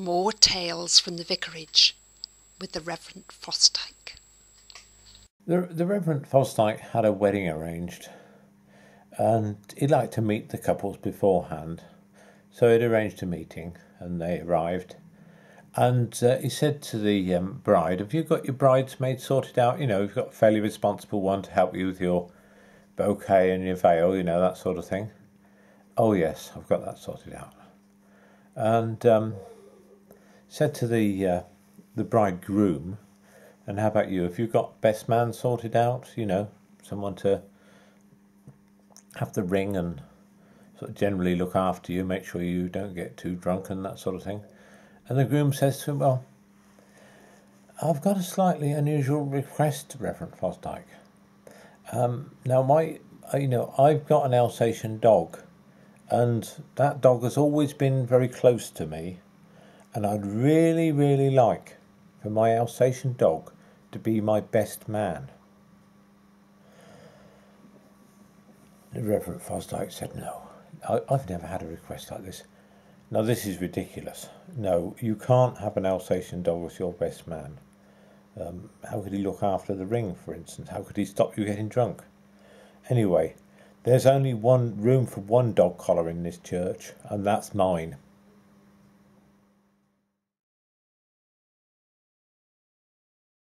More tales from the vicarage with the Reverend Fosdyke. The, the Reverend Fosdyke had a wedding arranged, and he'd like to meet the couples beforehand. So he'd arranged a meeting, and they arrived. And uh, he said to the um, bride, Have you got your bridesmaid sorted out? You know, you've got a fairly responsible one to help you with your bouquet and your veil, you know, that sort of thing. Oh, yes, I've got that sorted out. And um, said to the, uh, the bridegroom, And how about you? Have you got best man sorted out? You know, someone to have the ring and sort of generally look after you, make sure you don't get too drunk and that sort of thing. And the groom says to him, Well, I've got a slightly unusual request, Reverend Fosdyke. Um, now, my, uh, you know, I've got an Alsatian dog, and that dog has always been very close to me, and I'd really, really like for my Alsatian dog to be my best man. The Reverend Fosdyke said, No, I, I've never had a request like this. Now, this is ridiculous. No, you can't have an Alsatian dog as your best man. Um, how could he look after the ring, for instance? How could he stop you getting drunk? Anyway, there's only one room for one dog collar in this church, and that's mine.